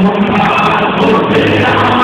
Nunca volverá.